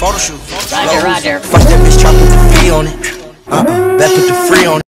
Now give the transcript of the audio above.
photo shoot. Roger, Roger. Fuck that bitch, Chop with the fee on it. Uh-uh, that put the free on it. Uh,